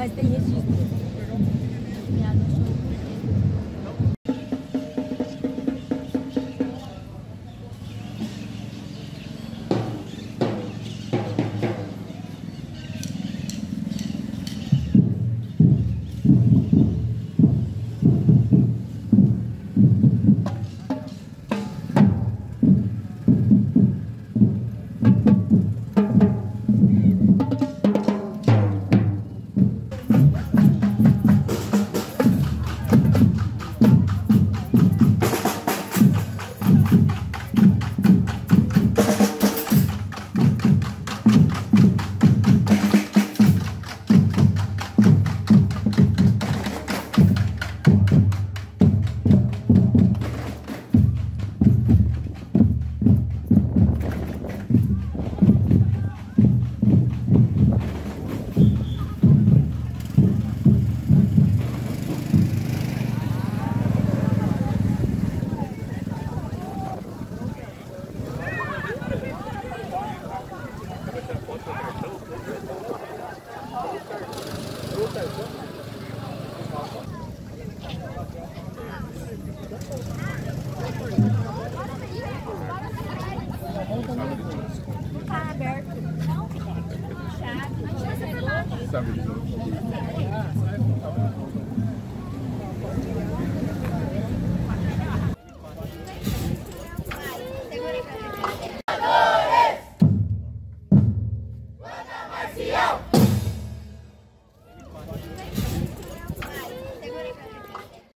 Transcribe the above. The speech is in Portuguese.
आज तो ये चीज़ तो Yeah.